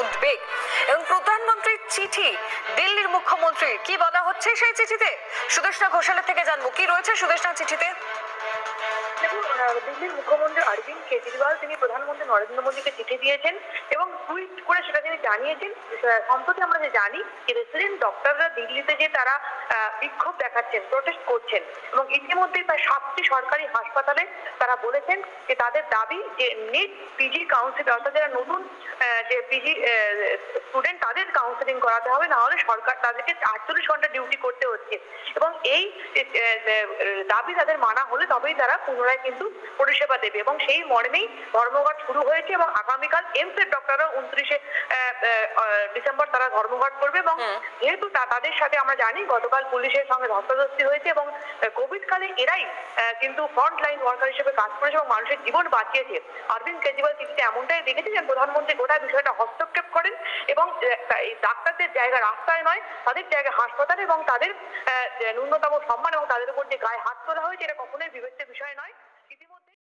উদ্বেগ এবং প্রধানমন্ত্রীর চিঠি, দিল্লির মুখ্যমন্ত্রী কি বলা হচ্ছে সেই চিঠিতে? সুদেশনা ঘোষালের থেকে জানব। কি রয়েছে সুদেশনা চিঠিতে? দেখুন দিল্লির মুখ্যমন্ত্রী অরবিন্দ কেজরিওয়াল, তিনি প্রধানমন্ত্রী নরেন্দ্র মোদীকে চিঠি দিয়েছেন এবং টুইট করে সেটা তিনি জানিয়েছেন। সম্প্রতি আমরা যে জানি যে রেসিডেন্ট ডক্টররা দিল্লিতে যে তারা বিক্ষোভ দেখাচ্ছেন প্রোটেস্ট করছেন এবং ইতিমধ্যেই প্রায় সাতটি সরকারি হাসপাতালে তারা বলেছেন যে তাদের দাবি যে নিট পিজি কাউন্সিল অর্থাৎ যারা নতুন যে পিজি স্টুডেন্ট তাদের কাউন্সিলিং করাতে হবে না হলে সরকার তাদেরকে আটচল্লিশ ঘণ্টা ডিউটি করতে হচ্ছে। এবং এই দাবি তাদের মানা হলে তবেই তারা পুনরায় কিন্তু পরিষেবা দেবে। এবং সেই মর্মেই ধর্মঘট শুরু হয়েছে এবং আগামীকাল এমস এর ডক্টররা উনত্রিশে ডিসেম্বর তারা ধর্মঘট করবে এবং যেহেতু তাদের সাথে আমরা জানি গতকাল পুলিশের সঙ্গে ধস্তাধস্তি হয়েছে এবং কোভিড কালে এরাই কিন্তু ফ্রন্ট লাইন ওয়ার্কার হিসেবে কাজ করেছে এবং মানুষের জীবন বাঁচিয়েছে। অরবিন্দ কেজরিওয়াল চিঠিতে এমনটাই দেখেছে যে প্রধানমন্ত্রী গোটা বিষয়টা হস্তক্ষেপ করেন এবং ডাক্তারদের জায়গা রাস্তায় নয়, তাদের জায়গা হাসপাতালে এবং তাদের ন্যূনতম সম্মান এবং তাদের উপর যে গায়ে হাত তোলা হয়েছে, এটা কখনোই বিবেচ্য বিষয় নয়। ইতিমধ্যে